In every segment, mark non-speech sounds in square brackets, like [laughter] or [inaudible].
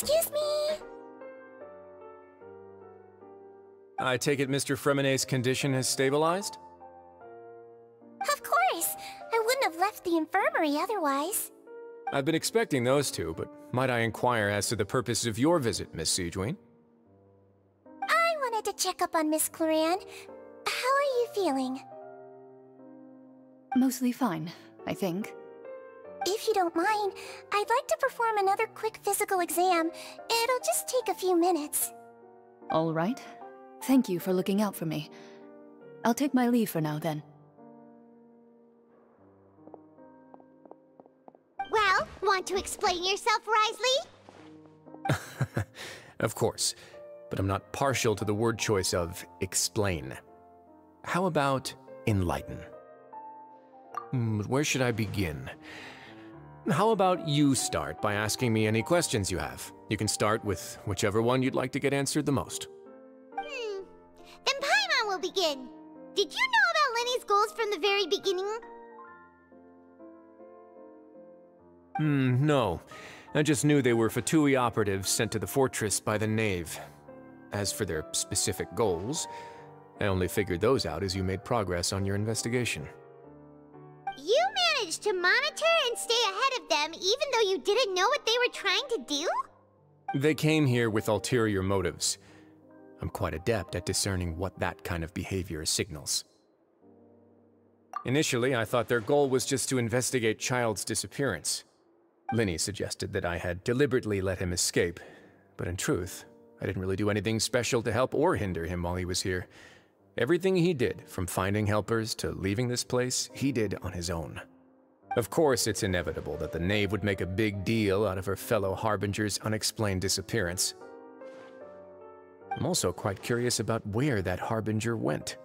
Excuse me? I take it Mr. Freminet's condition has stabilized? Of course. I wouldn't have left the infirmary otherwise. I've been expecting those two, but might I inquire as to the purpose of your visit, Miss Sigewinne? I wanted to check up on Miss Clorinde. How are you feeling? Mostly fine, I think. If you don't mind, I'd like to perform another quick physical exam. It'll just take a few minutes. All right. Thank you for looking out for me. I'll take my leave for now, then. Well, want to explain yourself, Wriothesley? [laughs] of course, but I'm not partial to the word choice of explain. How about enlighten? Hmm, where should I begin? How about you start by asking me any questions you have? You can start with whichever one you'd like to get answered the most. Hmm. Then Paimon will begin. Did you know about Lyney's goals from the very beginning? Hmm, no. I just knew they were Fatui operatives sent to the fortress by the Knave. As for their specific goals, I only figured those out as you made progress on your investigation. Managed to monitor and stay ahead of them even though you didn't know what they were trying to do? They came here with ulterior motives. I'm quite adept at discerning what that kind of behavior signals. Initially, I thought their goal was just to investigate Childe's disappearance. Lyney suggested that I had deliberately let him escape, but in truth, I didn't really do anything special to help or hinder him while he was here. Everything he did, from finding helpers to leaving this place, he did on his own. Of course, it's inevitable that the Knave would make a big deal out of her fellow Harbinger's unexplained disappearance. I'm also quite curious about where that Harbinger went,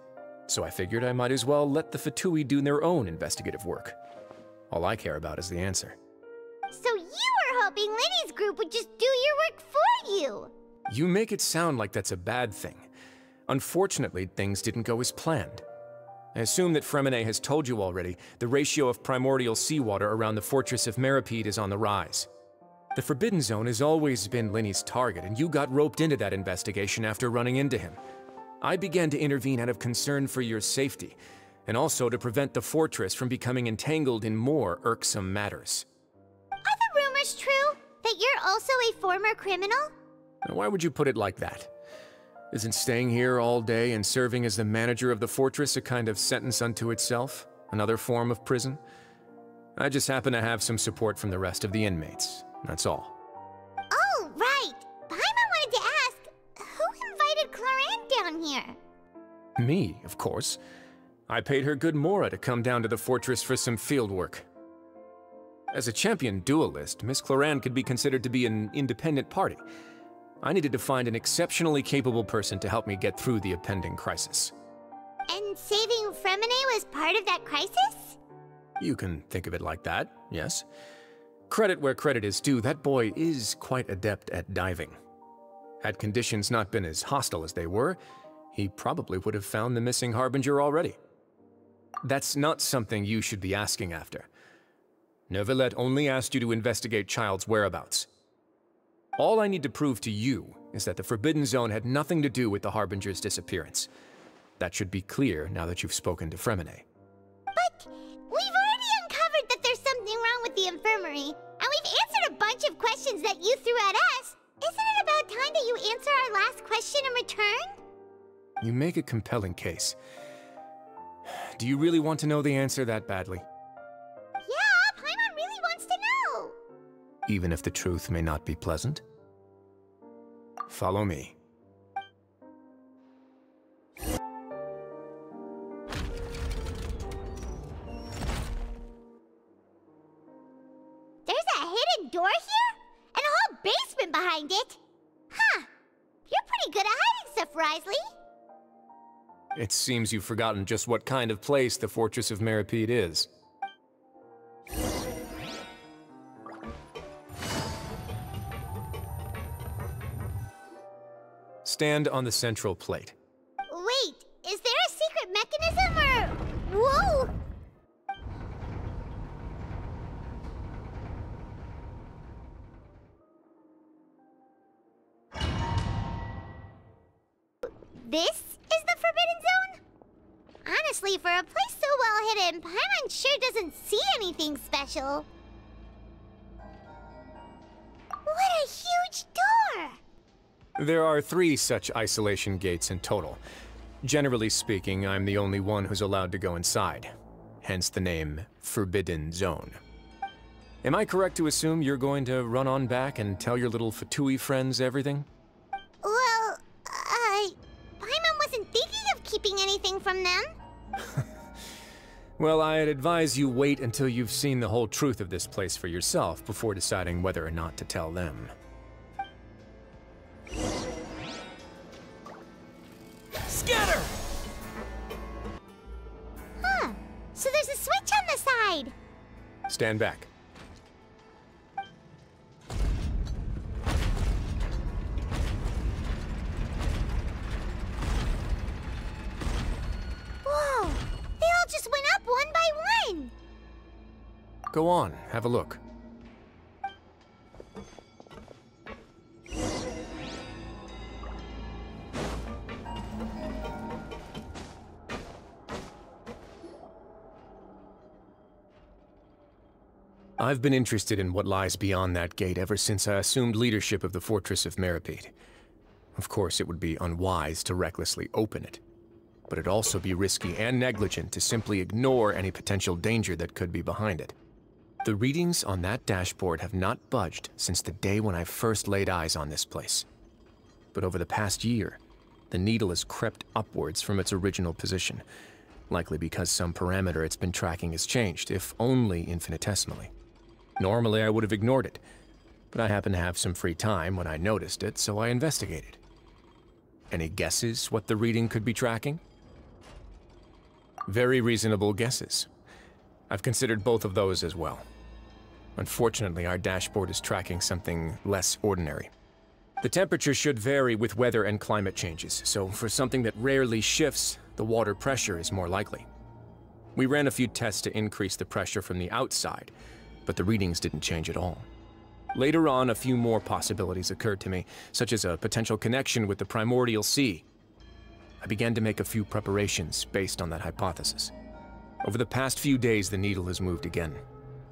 so I figured I might as well let the Fatui do their own investigative work. All I care about is the answer. So you were hoping Lyney's group would just do your work for you! You make it sound like that's a bad thing. Unfortunately, things didn't go as planned. I assume that Freminet has told you already the ratio of primordial seawater around the fortress of Meropide is on the rise. The Forbidden Zone has always been Lyney's target, and you got roped into that investigation after running into him. I began to intervene out of concern for your safety, and also to prevent the fortress from becoming entangled in more irksome matters. Are the rumors true? That you're also a former criminal? Why would you put it like that? Isn't staying here all day and serving as the manager of the fortress a kind of sentence unto itself? Another form of prison? I just happen to have some support from the rest of the inmates. That's all. Oh, right. Paimon wanted to ask, who invited Clorinde down here? Me, of course. I paid her good Mora to come down to the fortress for some field work. As a champion duelist, Miss Clorinde could be considered to be an independent party. I needed to find an exceptionally capable person to help me get through the impending crisis. And saving Freminet was part of that crisis? You can think of it like that, yes. Credit where credit is due, that boy is quite adept at diving. Had conditions not been as hostile as they were, he probably would have found the missing Harbinger already. That's not something you should be asking after. Neuvillette only asked you to investigate Childe's whereabouts. All I need to prove to you is that the Forbidden Zone had nothing to do with the Harbinger's disappearance. That should be clear now that you've spoken to Freminet. But we've already uncovered that there's something wrong with the infirmary, and we've answered a bunch of questions that you threw at us. Isn't it about time that you answer our last question in return? You make a compelling case. Do you really want to know the answer that badly? Even if the truth may not be pleasant? Follow me. There's a hidden door here? And a whole basement behind it? Huh. You're pretty good at hiding stuff, Wriothesley. It seems you've forgotten just what kind of place the Fortress of Meropide is. Stand on the central plate. Wait, is there a secret mechanism or... Whoa! This is the Forbidden Zone? Honestly, for a place so well hidden, Paimon sure doesn't see anything special. There are three such isolation gates in total. Generally speaking, I'm the only one who's allowed to go inside. Hence the name Forbidden Zone. Am I correct to assume you're going to run on back and tell your little Fatui friends everything? Well, I... Paimon wasn't thinking of keeping anything from them. [laughs] Well, I'd advise you wait until you've seen the whole truth of this place for yourself before deciding whether or not to tell them. Stand back. Whoa. They all just went up one by one. Go on, have a look. I've been interested in what lies beyond that gate ever since I assumed leadership of the Fortress of Meropide. Of course, it would be unwise to recklessly open it, but it'd also be risky and negligent to simply ignore any potential danger that could be behind it. The readings on that dashboard have not budged since the day when I first laid eyes on this place. But over the past year, the needle has crept upwards from its original position, likely because some parameter it's been tracking has changed, if only infinitesimally. Normally, I would have ignored it, but I happened to have some free time when I noticed it, so I investigated. Any guesses what the reading could be tracking? Very reasonable guesses. I've considered both of those as well. Unfortunately, our dashboard is tracking something less ordinary. The temperature should vary with weather and climate changes, so for something that rarely shifts, the water pressure is more likely. We ran a few tests to increase the pressure from the outside, but the readings didn't change at all. Later on, a few more possibilities occurred to me, such as a potential connection with the primordial sea. I began to make a few preparations based on that hypothesis. Over the past few days, the needle has moved again.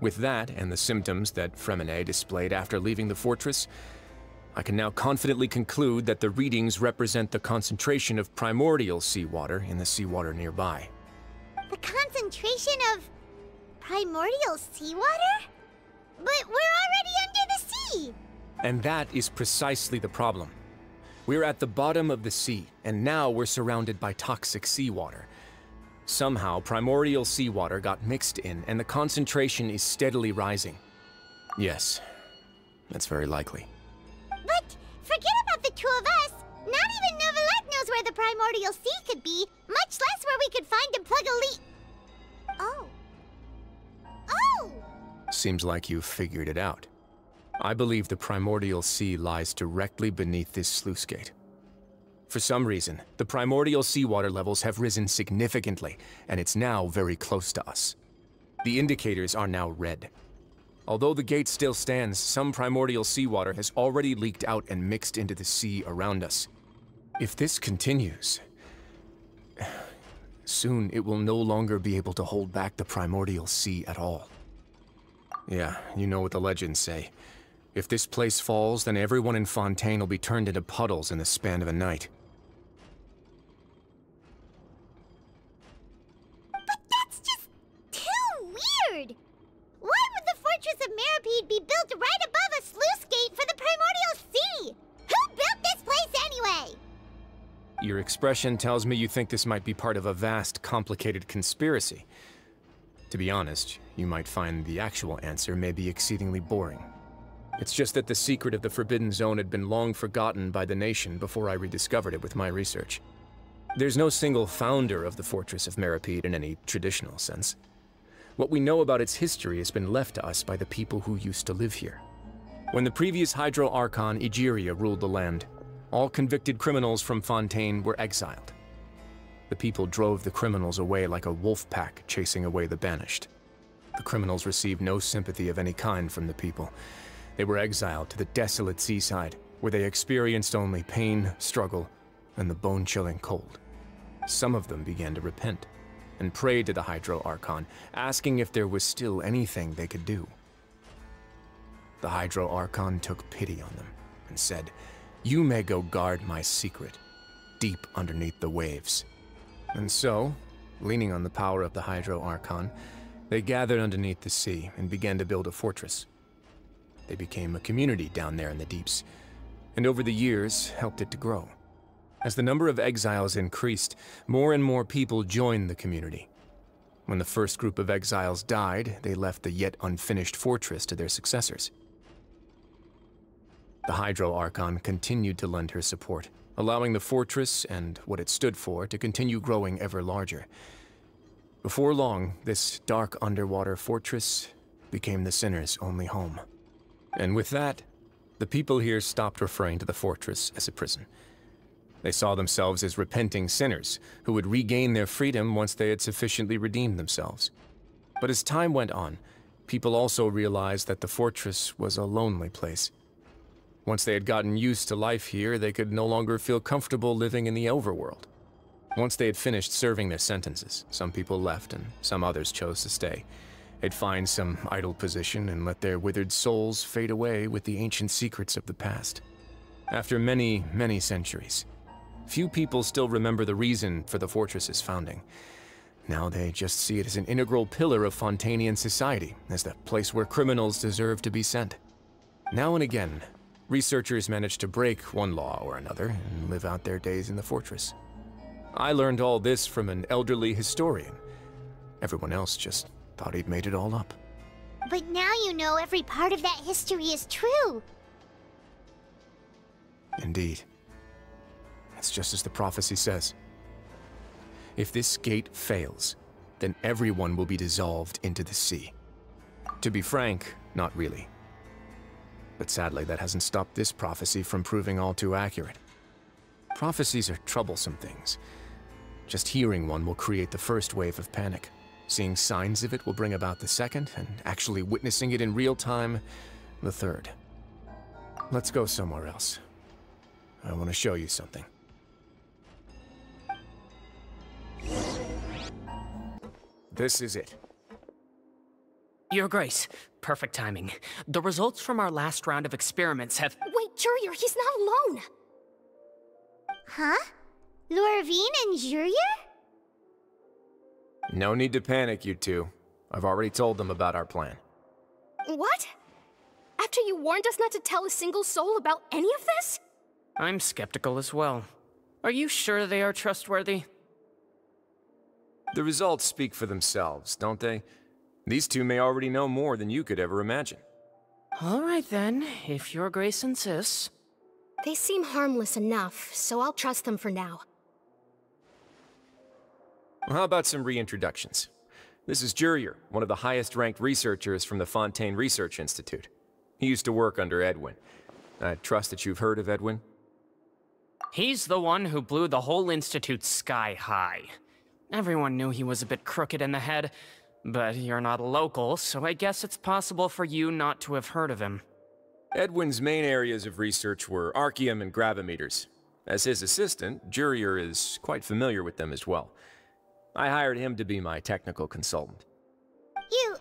With that, and the symptoms that Freminet displayed after leaving the fortress, I can now confidently conclude that the readings represent the concentration of primordial seawater in the seawater nearby. The concentration of primordial seawater? But we're already under the sea. And that is precisely the problem. We're at the bottom of the sea, and now we're surrounded by toxic seawater. Somehow, primordial seawater got mixed in, and the concentration is steadily rising. Yes, that's very likely. But forget about the two of us. Not even Neuvillette knows where the primordial sea could be, much less where we could find and plug a leak. Oh. Oh! Seems like you've figured it out. I believe the primordial sea lies directly beneath this sluice gate. For some reason, the primordial seawater levels have risen significantly, and it's now very close to us. The indicators are now red. Although the gate still stands, some primordial seawater has already leaked out and mixed into the sea around us. If this continues, soon it will no longer be able to hold back the primordial sea at all. Yeah, you know what the legends say. If this place falls, then everyone in Fontaine will be turned into puddles in the span of a night. But that's just too weird! Why would the Fortress of Meropide be built right above Your expression tells me you think this might be part of a vast, complicated conspiracy. To be honest, you might find the actual answer may be exceedingly boring. It's just that the secret of the Forbidden Zone had been long forgotten by the nation before I rediscovered it with my research. There's no single founder of the Fortress of Meropide in any traditional sense. What we know about its history has been left to us by the people who used to live here. When the previous Hydro Archon Egeria ruled the land, all convicted criminals from Fontaine were exiled. The people drove the criminals away like a wolf pack chasing away the banished. The criminals received no sympathy of any kind from the people. They were exiled to the desolate seaside, where they experienced only pain, struggle, and the bone chilling cold. Some of them began to repent and prayed to the Hydro Archon, asking if there was still anything they could do. The Hydro Archon took pity on them and said, You may go guard my secret, deep underneath the waves. And so, leaning on the power of the Hydro Archon, they gathered underneath the sea and began to build a fortress. They became a community down there in the deeps, and over the years helped it to grow. As the number of exiles increased, more and more people joined the community. When the first group of exiles died, they left the yet unfinished fortress to their successors. The Hydro Archon continued to lend her support, allowing the fortress and what it stood for to continue growing ever larger. Before long, this dark underwater fortress became the sinner's only home. And with that, the people here stopped referring to the fortress as a prison. They saw themselves as repenting sinners who would regain their freedom once they had sufficiently redeemed themselves. But as time went on, people also realized that the fortress was a lonely place. Once they had gotten used to life here, they could no longer feel comfortable living in the overworld. Once they had finished serving their sentences, some people left and some others chose to stay. They'd find some idle position and let their withered souls fade away with the ancient secrets of the past. After many, many centuries, Few people still remember the reason for the fortress's founding. Now they just see it as an integral pillar of Fontainian society, as the place where criminals deserve to be sent. Now and again, researchers manage to break one law or another and live out their days in the fortress. I learned all this from an elderly historian. Everyone else just thought he'd made it all up. But now you know every part of that history is true. Indeed. It's just as the prophecy says. If this gate fails, then everyone will be dissolved into the sea. To be frank, not really. But sadly, that hasn't stopped this prophecy from proving all too accurate. Prophecies are troublesome things. Just hearing one will create the first wave of panic. Seeing signs of it will bring about the second, and actually witnessing it in real time, the third. Let's go somewhere else. I want to show you something. This is it. Your Grace, perfect timing. The results from our last round of experiments have- Wait, Jurier, he's not alone! Huh? Lorvine and Jurier? No need to panic, you two. I've already told them about our plan. What? After you warned us not to tell a single soul about any of this? I'm skeptical as well. Are you sure they are trustworthy? The results speak for themselves, don't they? These two may already know more than you could ever imagine. All right then, if your grace insists. They seem harmless enough, so I'll trust them for now. Well, how about some reintroductions? This is Jurier, one of the highest ranked researchers from the Fontaine Research Institute. He used to work under Edwin. I trust that you've heard of Edwin? He's the one who blew the whole institute sky high. Everyone knew he was a bit crooked in the head, but you're not a local, so I guess it's possible for you not to have heard of him. Edwin's main areas of research were archium and gravimeters. As his assistant, Jurier is quite familiar with them as well. I hired him to be my technical consultant. You...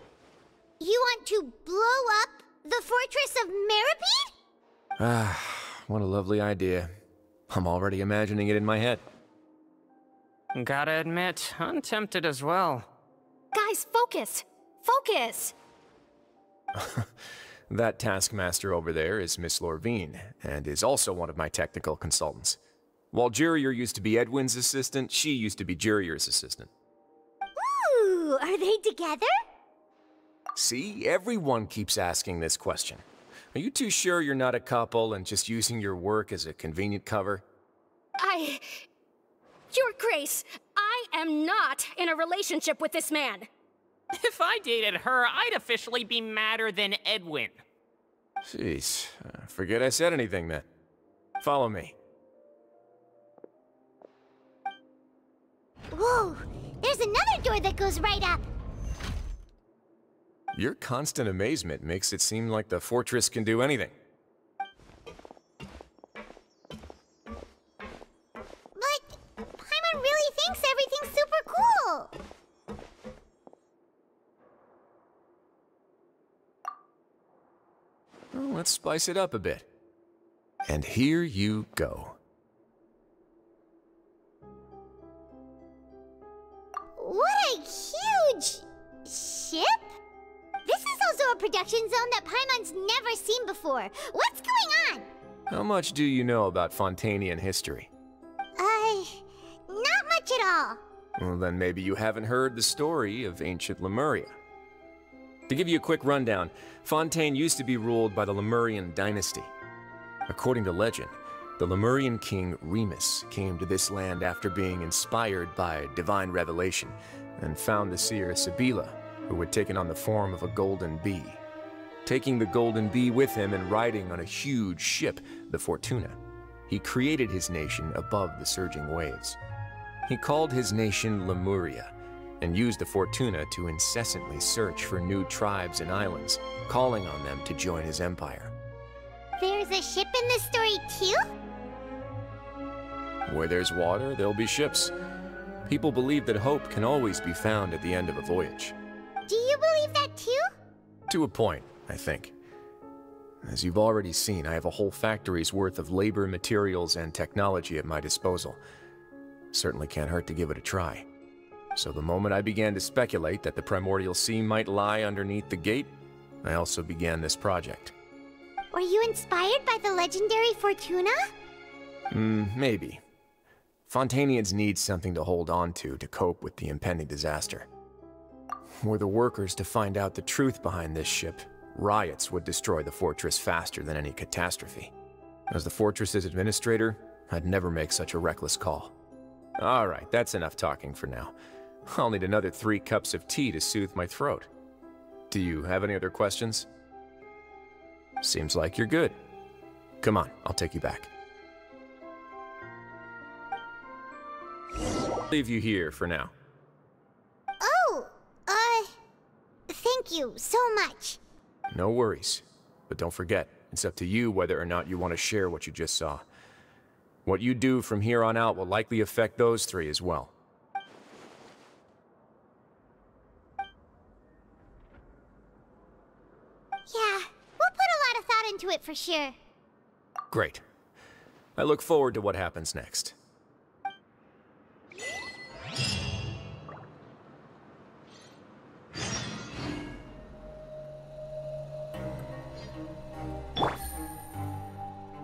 you want to blow up the fortress of Meropide? Ah, what a lovely idea. I'm already imagining it in my head. Gotta admit, I'm tempted as well. Guys, focus! Focus! [laughs] that taskmaster over there is Miss Lorvine, and is also one of my technical consultants. While Jurier used to be Edwin's assistant, she used to be Jurier's assistant. Ooh, are they together? See, everyone keeps asking this question. Are you too sure you're not a couple and just using your work as a convenient cover? I... Your Grace, I am not in a relationship with this man. If I dated her, I'd officially be madder than Edwin. Jeez, uh, forget I said anything then. Follow me. Whoa, there's another door that goes right up. Your constant amazement makes it seem like the fortress can do anything. Spice it up a bit. And here you go. What a huge ship? This is also a production zone that Paimon's never seen before. What's going on? How much do you know about Fontainian history? Uh, not much at all. Well, then maybe you haven't heard the story of ancient Lemuria. To give you a quick rundown, Fontaine used to be ruled by the Lemurian dynasty. According to legend, the Lemurian king Remus came to this land after being inspired by divine revelation and found the seer Sibila, who had taken on the form of a golden bee. Taking the golden bee with him and riding on a huge ship, the Fortuna, he created his nation above the surging waves. He called his nation Lemuria and used the Fortuna to incessantly search for new tribes and islands, calling on them to join his empire. There's a ship in the story too? Where there's water, there'll be ships. People believe that hope can always be found at the end of a voyage. Do you believe that too? To a point, I think. As you've already seen, I have a whole factory's worth of labor, materials, and technology at my disposal. Certainly can't hurt to give it a try. So the moment I began to speculate that the Primordial Sea might lie underneath the gate, I also began this project. Were you inspired by the legendary Fortuna? Hmm, maybe. Fontainians need something to hold on to to cope with the impending disaster. Were the workers to find out the truth behind this ship, riots would destroy the fortress faster than any catastrophe. As the fortress's administrator, I'd never make such a reckless call. Alright, that's enough talking for now. I'll need another three cups of tea to soothe my throat. Do you have any other questions? Seems like you're good. Come on, I'll take you back. Leave you here for now. Oh, uh, thank you so much. No worries. But don't forget, it's up to you whether or not you want to share what you just saw. What you do from here on out will likely affect those three as well. Yeah, we'll put a lot of thought into for sure. Great. I look forward to what happens next.